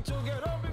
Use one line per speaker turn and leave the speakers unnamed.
to get up